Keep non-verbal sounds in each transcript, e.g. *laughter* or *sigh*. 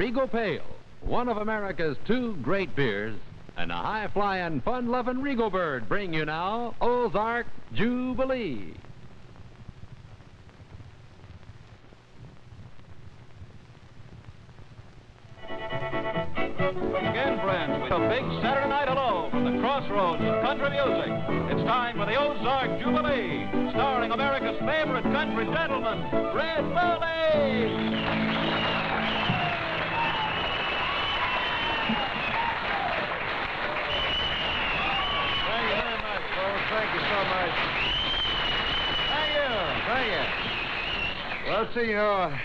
Regal Pale, one of America's two great beers, and a high-flying, fun-loving Regal Bird bring you now Ozark Jubilee. Again, friends, with a big Saturday night hello from the crossroads of country music. It's time for the Ozark Jubilee, starring America's favorite country gentleman, Red Foley. Thank you very much, folks. Thank you so much. Thank you. Thank see, you know,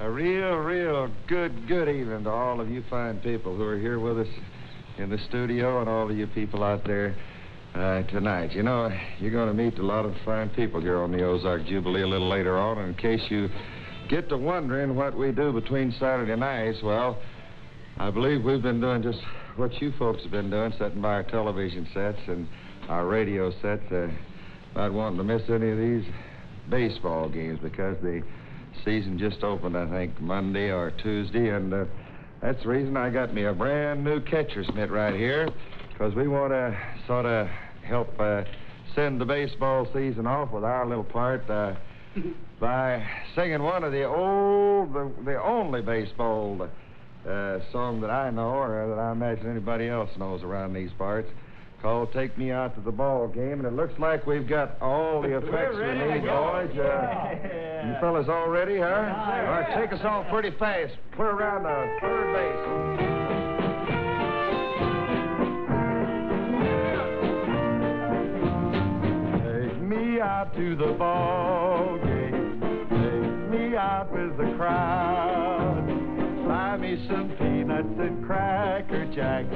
a real, real good, good evening to all of you fine people who are here with us in the studio and all of you people out there uh, tonight. You know, you're going to meet a lot of fine people here on the Ozark Jubilee a little later on. And in case you get to wondering what we do between Saturday nights, well, I believe we've been doing just what you folks have been doing, sitting by our television sets and our radio sets, uh, not wanting to miss any of these baseball games because the season just opened, I think, Monday or Tuesday, and uh, that's the reason I got me a brand new catcher's mitt right here, because we want to sort of help uh, send the baseball season off with our little part uh, *laughs* by singing one of the old, the, the only baseball uh, song that I know, or that I imagine anybody else knows around these parts, called "Take Me Out to the Ball Game," and it looks like we've got all the effects we need, boys. Uh, You fellas all ready, huh? All right, take us off pretty fast. Clear around the third base. Take me out to the ball game. Take me out with the crowd. Some peanuts and cracker jacks.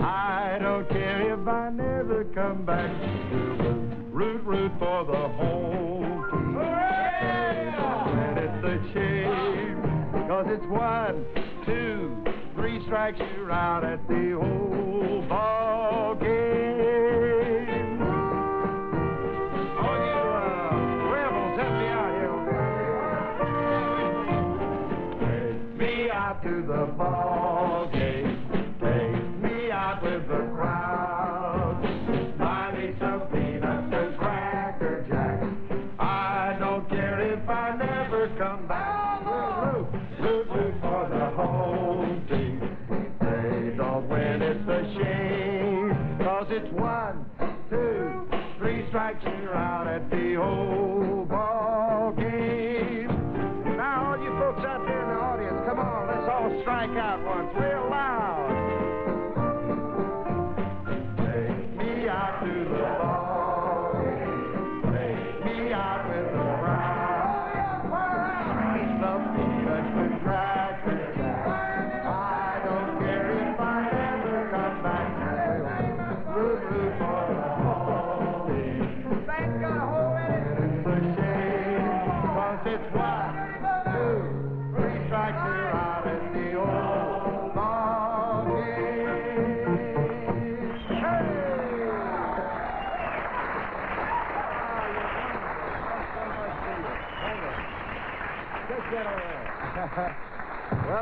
I don't care if I never come back root, root for the home team. And it's a shame, cause it's one, two, three strikes you're out at the old ball game. Cause it's one, two, three strikes, you're out strike out once,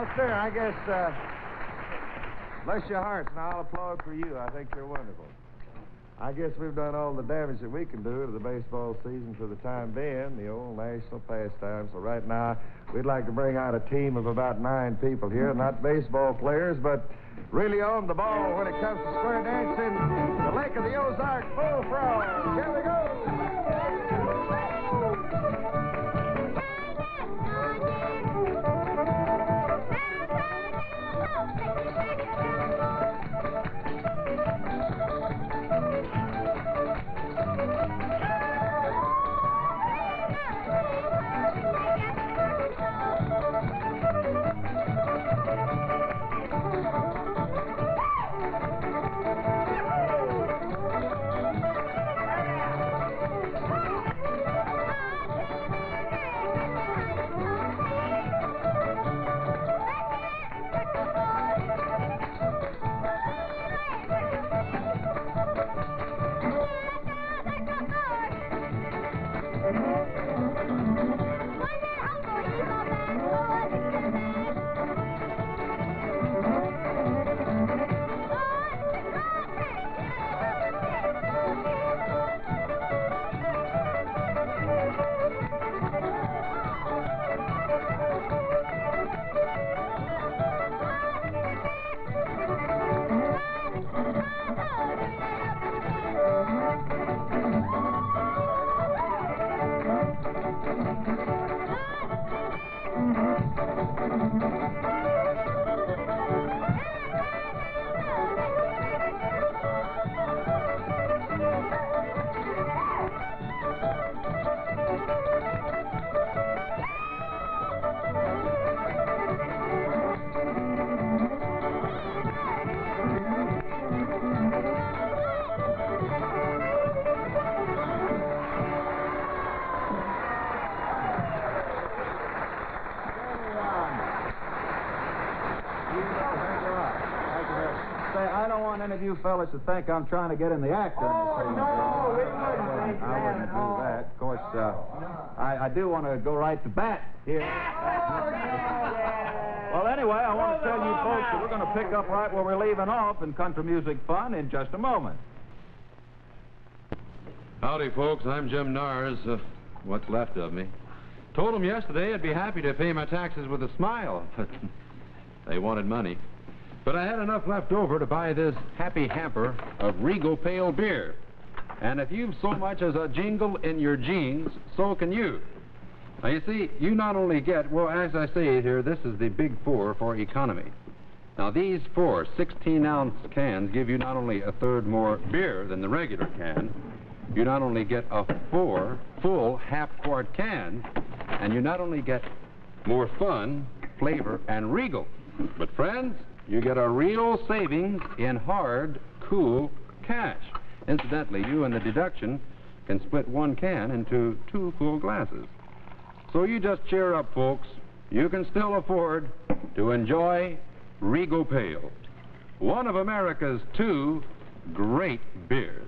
well, sir, I guess, uh, bless your hearts, and I'll applaud for you. I think you're wonderful. I guess we've done all the damage that we can do to the baseball season for the time being, the old national pastime. So right now, we'd like to bring out a team of about nine people here, not baseball players, but really on the ball when it comes to square dancing. The Lake of the Ozark Bullfrog. Here we go. Fellas to think I'm trying to get in the act. Oh, anything. no, we wouldn't think I wouldn't do all. that. Of course, uh, I, I do want to go right to bat here. *laughs* Well, anyway, I want to tell you folks that we're going to pick up right where we're leaving off in country music fun in just a moment. Howdy, folks. I'm Jim Nars. Uh, what's left of me. Told them yesterday I'd be happy to pay my taxes with a smile, *laughs* but they wanted money. But I had enough left over to buy this happy hamper of Regal Pale Beer. And if you've so much as a jingle in your jeans, so can you. Now, you see, you not only get, well, as I say here, this is the big four for economy. Now, these four 16 ounce cans give you not only a third more beer than the regular can, you not only get a four full half quart can, and you not only get more fun, flavor, and regal, but friends, you get a real savings in hard, cool cash. Incidentally, you and the deduction can split one can into two full glasses. So you just cheer up, folks. You can still afford to enjoy Regal Pale, one of America's two great beers.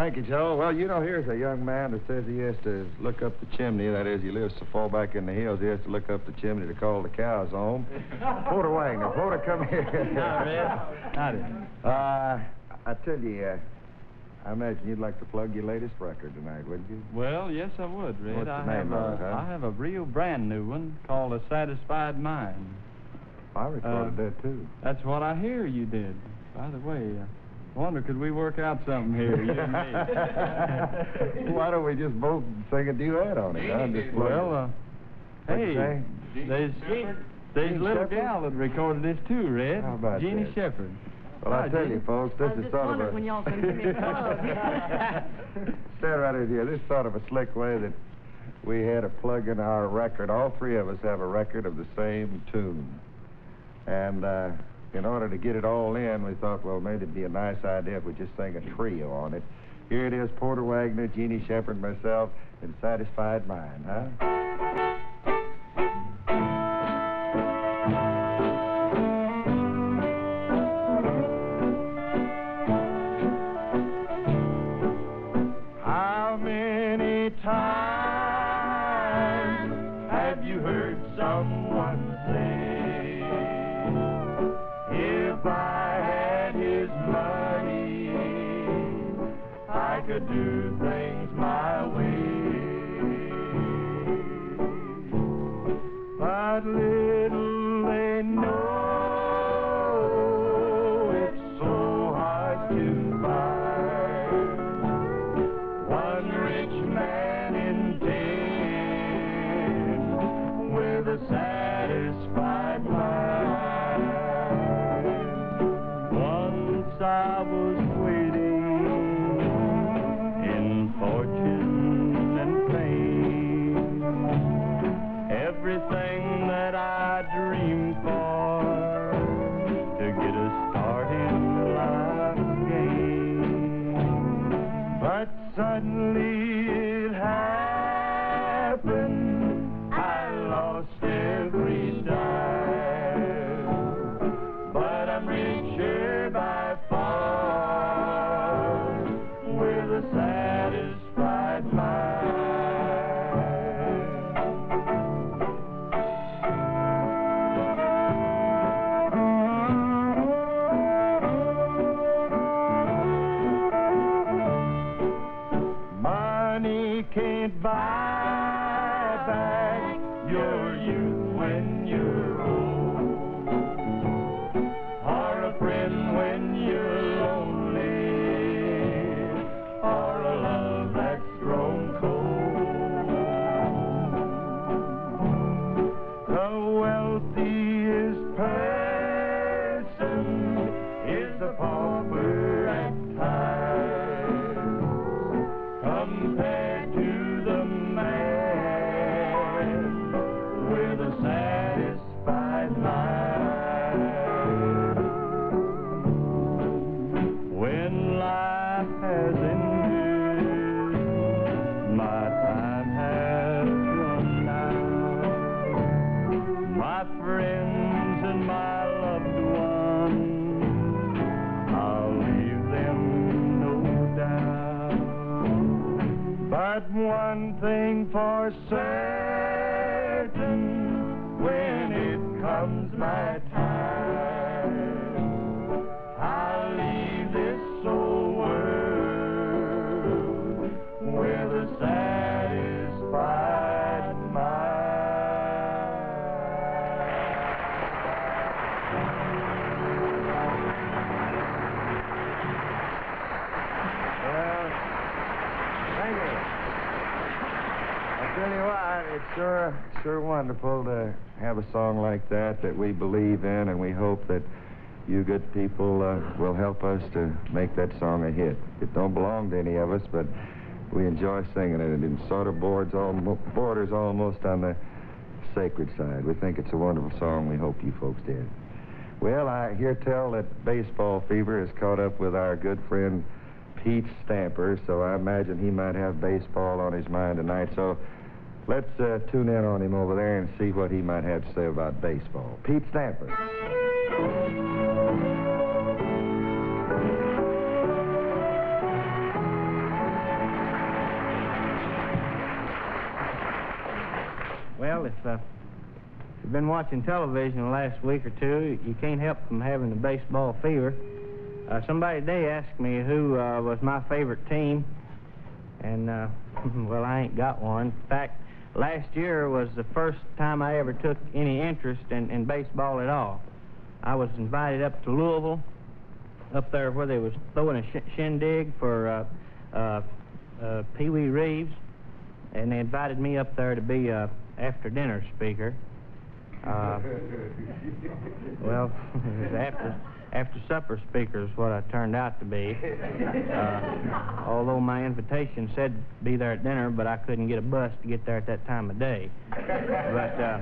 Thank you, Joe. Well, you know, here's a young man that says he has to look up the chimney. That is, he lives so far back in the hills, he has to look up the chimney to call the cows home. *laughs* Porter Wagoner. Porter, come here. Howdy. Uh, I tell you, uh, I imagine you'd like to plug your latest record tonight, wouldn't you? Well, yes, I would, Red. What's the I name have of a, it, huh? I have a real brand new one called A Satisfied Mind. I recorded Uh, that, too. That's what I hear you did. By the way, I wonder could we work out something here, you and me? *laughs* Why don't we just both sing a duet on it? huh? Just well, uh, hey, say? there's there's a Jean little Shepard? gal that recorded this too, Red. How about Jeannie that? Shepard. Well, I tell Jeannie. you, folks, this I is just sort of a... when y'all can give me. *laughs* Stand right here. This is sort of a slick way that we had to plug in our record. All three of us have a record of the same tune. And uh, in order to get it all in, we thought, well, maybe it'd be a nice idea if we just sang a trio on it. Here it is, Porter Wagoner, Jeannie Shepard, myself, and Satisfied Mind, huh? I sure, sure wonderful to have a song like that that we believe in, and we hope that you good people uh, will help us to make that song a hit. It don't belong to any of us, but we enjoy singing it, and it sort of boards almo- borders almost on the sacred side. We think it's a wonderful song. We hope you folks did. Well, I hear tell that baseball fever has caught up with our good friend Pete Stamper, so I imagine he might have baseball on his mind tonight. So let's uh, tune in on him over there and see what he might have to say about baseball. Pete Stamper. Well, if uh, you've been watching television the last week or two, you can't help from having the baseball fever. Uh, somebody today asked me who uh, was my favorite team, and uh, *laughs* well, I ain't got one. In fact, last year was the first time I ever took any interest in, in baseball at all. I was invited up to Louisville, up there where they was throwing a sh- shindig for uh, uh, uh, Pee Wee Reese, and they invited me up there to be a after dinner speaker. Uh, *laughs* well, *laughs* it was after after supper speaker is what I turned out to be. *laughs* Uh, although my invitation said be there at dinner, but I couldn't get a bus to get there at that time of day. But uh,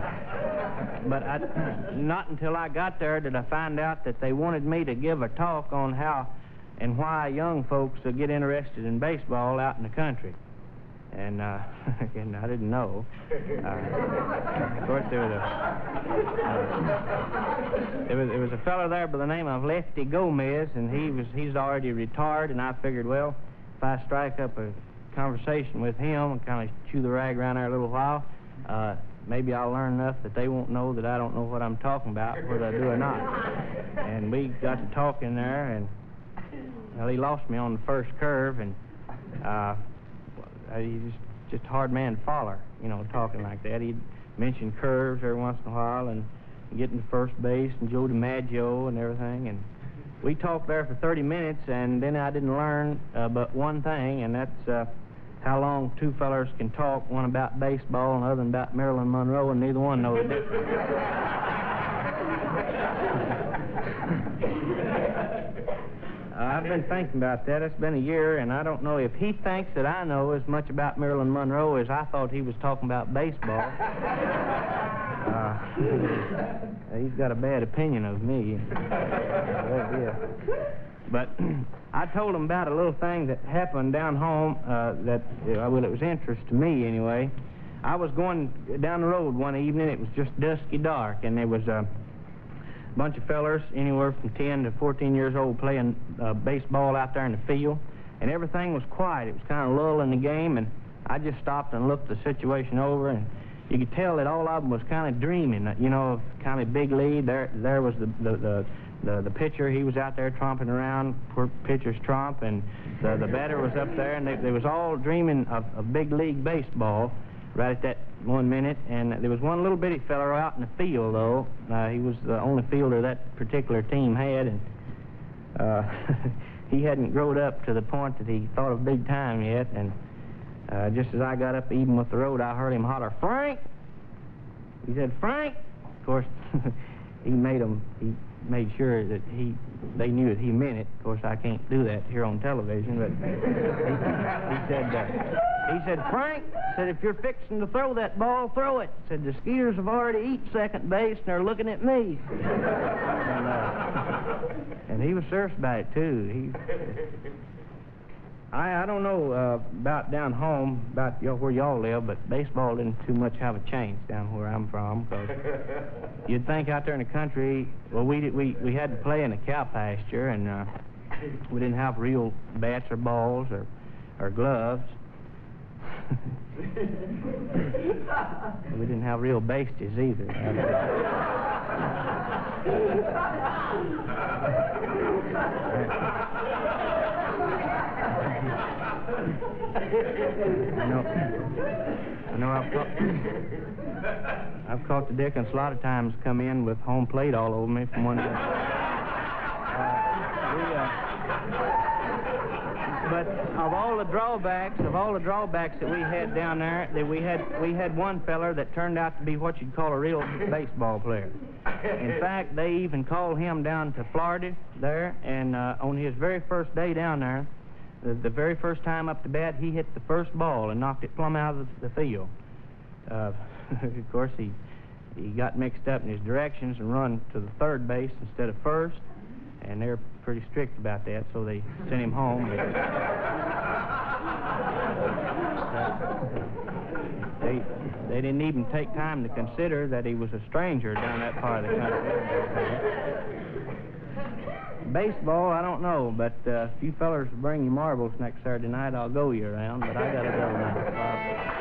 but I, *clears throat* not until I got there did I find out that they wanted me to give a talk on how and why young folks get interested in baseball out in the country. And, uh, *laughs* and I didn't know. Uh, of course, there was a uh, there was there was a fellow there by the name of Lefty Gomez, and he was he's already retired. And I figured, well, if I strike up a conversation with him and kind of chew the rag around there a little while, uh, maybe I'll learn enough that they won't know that I don't know what I'm talking about, whether I do or not. And we got to talking there, and well, he lost me on the first curve, and uh, uh, he's just just a hard man to you know, talking like that. He'd mention curves every once in a while and getting to first base and Joe DiMaggio and everything. And we talked there for 30 minutes, and then I didn't learn uh, but one thing, and that's uh, how long two fellers can talk, one about baseball and the other about Marilyn Monroe, and neither one knows the *laughs* difference. Uh, I've been thinking about that. It's been a year, and I don't know if he thinks that I know as much about Marilyn Monroe as I thought he was talking about baseball. *laughs* uh, he's got a bad opinion of me. But *clears throat* I told him about a little thing that happened down home uh, that, uh, well, it was interest to me anyway. I was going down the road one evening. It was just dusky dark, and there was a bunch of fellers, anywhere from 10 to 14 years old, playing uh, baseball out there in the field, and everything was quiet. It was kind of lull in the game, and I just stopped and looked the situation over, and you could tell that all of them was kind of dreaming, you know, kind of big lead. There, there was the the, the the, the pitcher, he was out there tromping around, poor pitcher's tromp, and the, the batter was up there, and they, they was all dreaming of, of big league baseball right at that one minute. And there was one little bitty feller out in the field, though. Uh, he was the only fielder that particular team had, and uh, *laughs* he hadn't grown up to the point that he thought of big time yet. And uh, just as I got up even with the road, I heard him holler, Frank! He said, Frank! Of course, *laughs* he made him, he made sure that he, they knew that he meant it. Of course, I can't do that here on television, but he, he said, uh, he said, Frank, said, if you're fixing to throw that ball, throw it. Said, the Skeeters have already eat second base, and they're looking at me. and, uh, and he was serious about it, too. He, I, I don't know uh, about down home, about where y'all live, but baseball didn't too much have a change down where I'm from. 'cause *laughs* you'd think out there in the country, well, we did, we we had to play in a cow pasture, and uh, we didn't have real bats or balls or or gloves. *laughs* we didn't have real basties either. I *laughs* know, I know I've caught, I've caught the Dickens a lot of times come in with home plate all over me from one. Uh, we, uh, but of all the drawbacks, of all the drawbacks that we had down there, that we had we had one feller that turned out to be what you'd call a real baseball player. In fact, they even called him down to Florida there, and uh, on his very first day down there, the, the very first time up to bat, he hit the first ball and knocked it plumb out of the field. Uh, *laughs* of course, he he got mixed up in his directions and run to the third base instead of first, and they're pretty strict about that, so they sent him home. They they didn't even take time to consider that he was a stranger down that part of the country. Baseball, I don't know, but uh, if you fellers bring your marbles next Saturday night, I'll go you around, but I gotta go now. *laughs*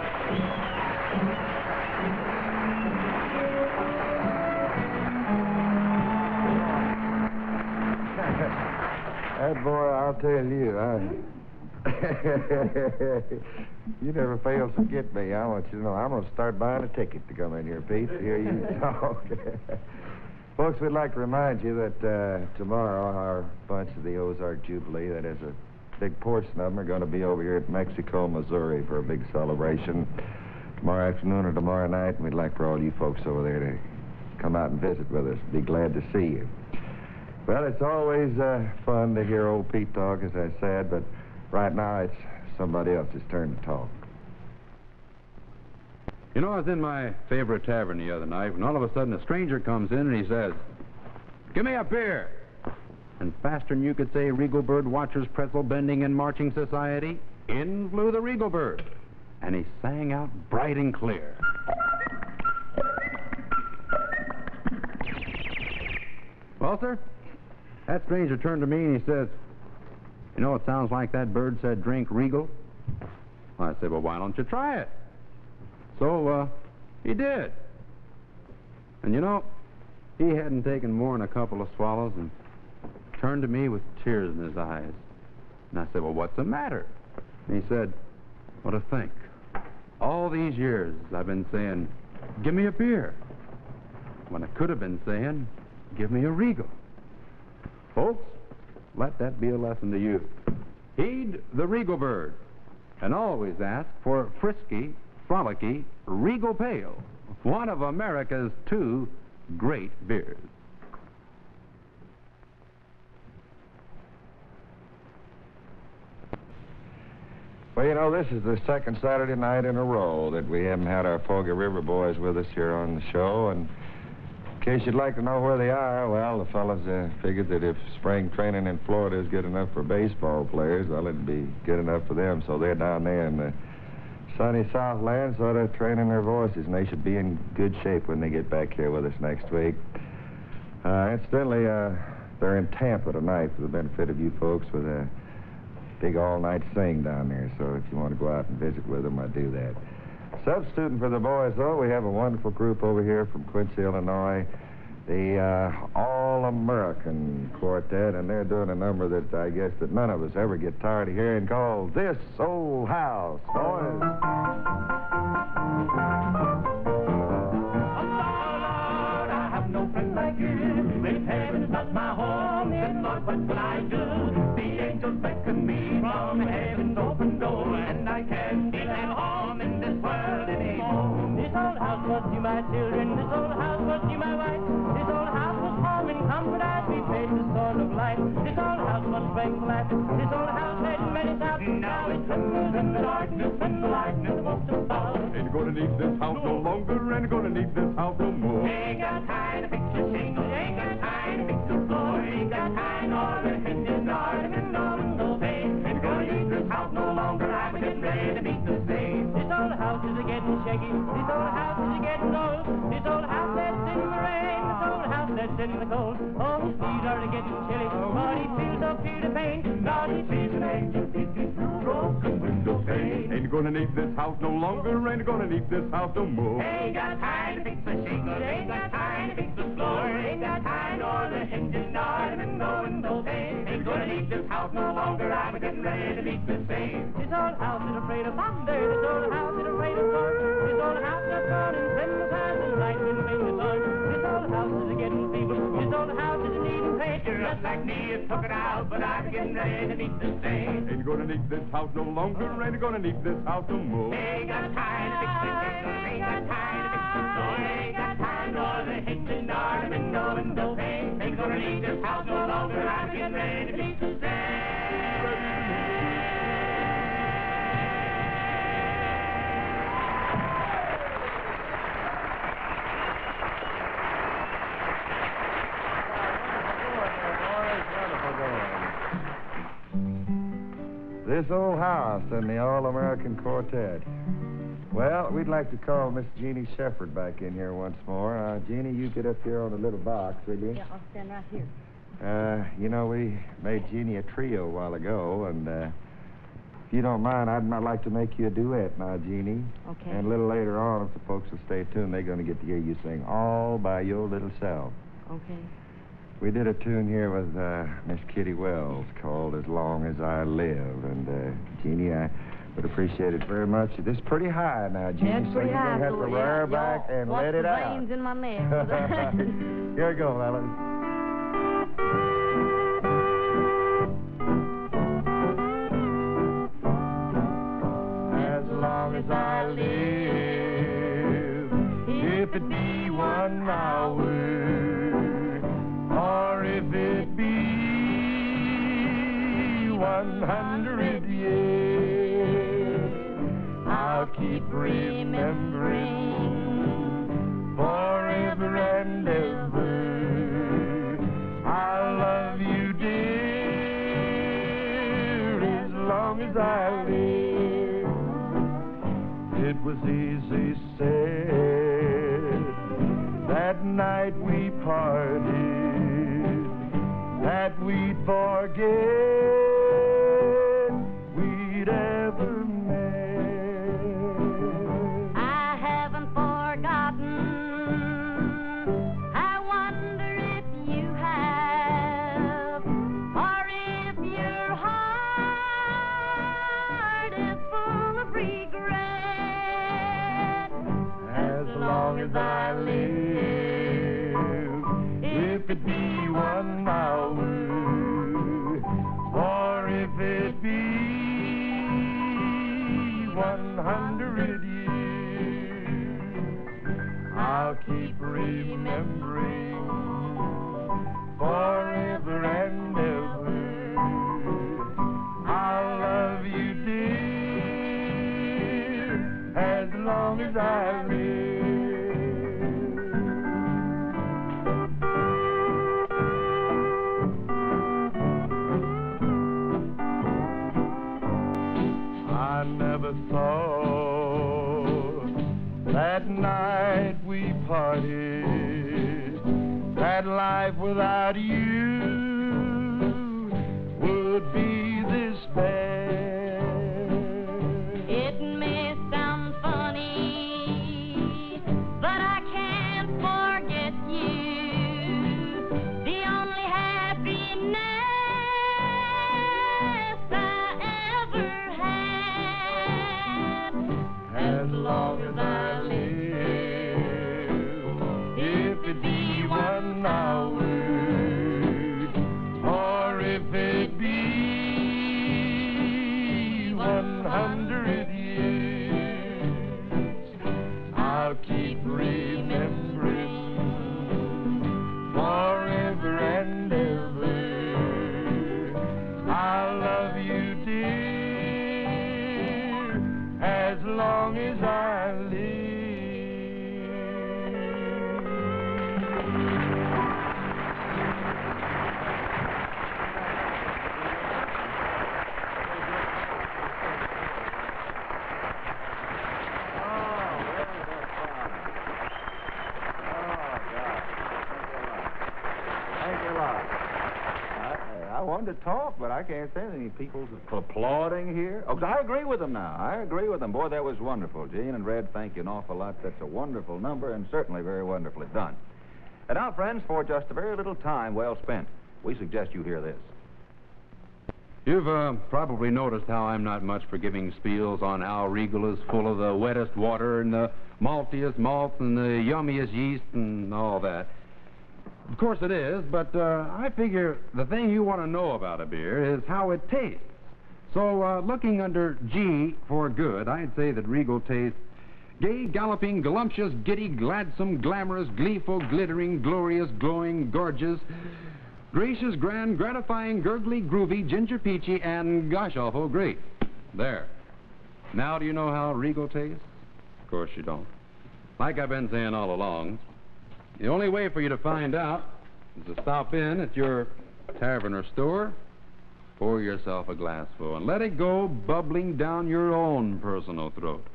That boy, I'll tell you, I... *laughs* you never fail to get me. I want you to know I'm going to start buying a ticket to come in here, Pete, to hear you *laughs* talk. Folks, we'd like to remind you that uh, tomorrow our bunch of the Ozark Jubilee, that is a big portion of them, are going to be over here at Mexico, Missouri for a big celebration tomorrow afternoon or tomorrow night. And we'd like for all you folks over there to come out and visit with us. Be glad to see you. Well, it's always uh, fun to hear old Pete talk, as I said, but right now it's somebody else's turn to talk. You know, I was in my favorite tavern the other night when all of a sudden a stranger comes in and he says, Give me a beer. And faster than you could say Regal Bird Watchers Pretzel Bending and Marching Society, in flew the Regal Bird. And he sang out bright and clear. Well, sir, that stranger turned to me and he says, You know, it sounds like that bird said drink Regal. I said, Well, why don't you try it? So, uh, he did. And you know, he hadn't taken more than a couple of swallows and turned to me with tears in his eyes. And I said, Well, what's the matter? And he said, What to think? All these years I've been saying, Give me a beer. When I could have been saying, Give me a regal. Folks, let that be a lesson to you. Heed the regal bird and always ask for frisky, frolicky Regal Pale, one of America's two great beers. Well, you know, this is the second Saturday night in a row that we haven't had our Foggy River boys with us here on the show, and in case you'd like to know where they are, well, the fellas uh, figured that if spring training in Florida is good enough for baseball players, well, it'd be good enough for them. So they're down there in the sunny Southland, sort of training their voices, and they should be in good shape when they get back here with us next week. Uh, incidentally, uh, they're in Tampa tonight for the benefit of you folks with a big all-night sing down there. So if you want to go out and visit with them, I do that. Substituting for the boys, though, we have a wonderful group over here from Quincy, Illinois, the uh, All-American Quartet, and they're doing a number that I guess that none of us ever get tired of hearing called This Old House, boys. Was faithful this old house had many tops. Now it trembles in the darkness and the lightness won't fall. Ain't gonna need this house no longer, ain't gonna need this house no more. Ain't got time to fix your shingles, ain't got time to fix the floor, ain't got time nor the hinges nor the windows no pane. Ain't gonna need this house no longer, I'm getting ready to beat the stain. This old house is getting shaky, this old house is getting old. This old house that's in the rain, this old house that's in the cold. Oh, his feet are getting chilly, but he feels up to the pain. God, he feels an angel beating through broken window pane. Ain't gonna need this house no longer, ain't gonna need this house no more. Ain't got time to fix the shingles, ain't got time to fix the floor, ain't got time nor the engine nor the window window pane. Ain't gonna need this house no longer, I'm getting ready to meet the same. This old house is afraid of thunder, this old house is afraid of thunder, this old house is burning ten times the light when the wind is on. This old house is getting feeble, this old house is needing paint. Just like me, it took it out, but I'm getting ready to meet the same. Ain't gonna need this house no longer, ain't gonna need this house no more. Ain't got time to fix the shingles, ain't got time to fix the floor, ain't got This old house and the All-American Quartet. Well, we'd like to call Miss Jeannie Shepard back in here once more. Uh, Jeannie, you get up here on the little box, will you? Yeah, I'll stand right here. Uh, you know, we made Jeannie a trio a while ago, and uh, if you don't mind, I'd not like to make you a duet now, Jeannie. Okay. And a little later on, if the folks will stay tuned, they're going to get to hear you sing all by your little self. Okay. We did a tune here with uh, Miss Kitty Wells called As Long As I Live. And, uh, Jeannie, I would appreciate it very much. It is pretty high now, Jeannie, so pretty you're high, going to have to yeah, rear y'all back and let it out. in my neck. *laughs* *laughs* Here we go, fellas. Was easy said. That night we parted, that we'd forget I'll keep remembering forever and ever. I'll love you, dear, as long as I live. I never thought that night that life without you would be this bad. Be I can't say any people's applauding here. Oh, I agree with them now. I agree with them. Boy, that was wonderful. Jean and Red, thank you an awful lot. That's a wonderful number and certainly very wonderfully done. And now, friends, for just a very little time well spent, we suggest you hear this. You've uh, probably noticed how I'm not much for giving spiels on how Regal is full of the wettest water and the maltiest malt and the yummiest yeast and all that. Of course it is, but uh, I figure the thing you want to know about a beer is how it tastes. So, uh, looking under G for good, I'd say that Regal tastes gay, galloping, galumphous, giddy, gladsome, glamorous, gleeful, glittering, glorious, glowing, gorgeous, gracious, grand, gratifying, gurgly, groovy, ginger peachy, and gosh awful great. There. Now do you know how Regal tastes? Of course you don't. Like I've been saying all along, the only way for you to find out is to stop in at your tavern or store, pour yourself a glassful, and let it go bubbling down your own personal throat.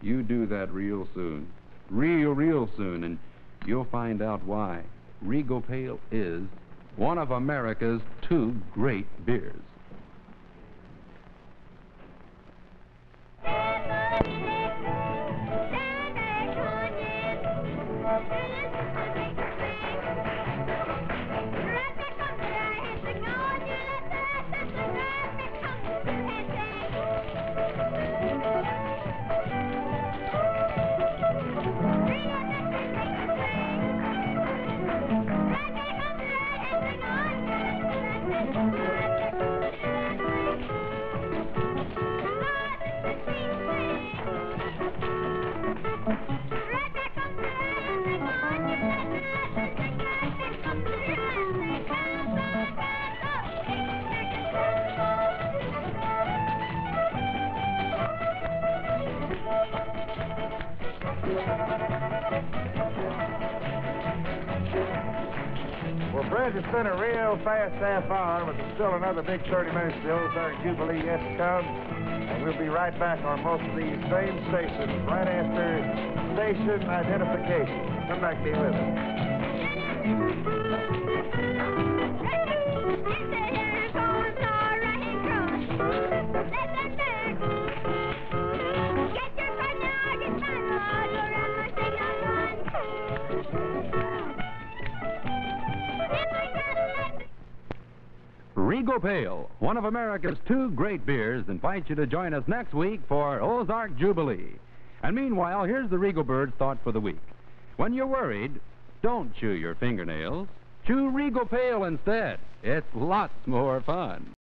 You do that real soon. Real, real soon, and you'll find out why Regal Pale is one of America's two great beers. Well, Fred, it's been a real fast half hour, but there's still another big 30 minutes to the Jubilee yet to come. And we'll be right back on most of these same stations right after station identification. Come back, be with us. Regal Pale, one of America's two great beers, invites you to join us next week for Ozark Jubilee. And meanwhile, here's the Regal Bird's thought for the week. When you're worried, don't chew your fingernails. Chew Regal Pale instead. It's lots more fun.